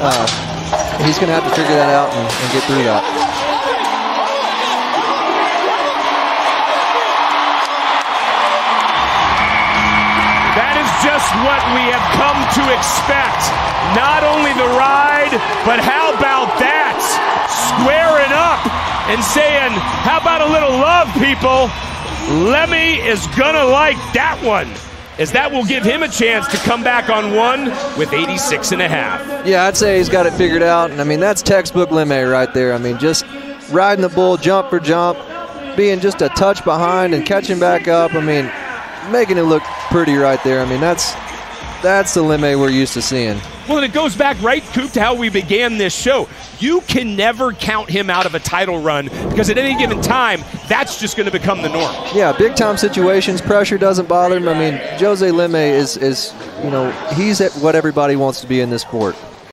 uh, he's going to have to figure that out and, and get through that. That is just what we have come to expect. Not only the ride, but how about that? Squaring up and saying, how about a little love, people? Leme is gonna like that one, as that will give him a chance to come back on one with 86 and a half. Yeah, I'd say he's got it figured out. And I mean, that's textbook Leme right there. I mean, just riding the bull jump for jump, being just a touch behind and catching back up. I mean, making it look pretty right there. I mean, that's that's the Leme we're used to seeing. Well, and it goes back right, Coop, to how we began this show. You can never count him out of a title run because at any given time, that's just going to become the norm. Yeah, big time situations, pressure doesn't bother him. I mean, Jose Leme is is you know he's at what everybody wants to be in this sport.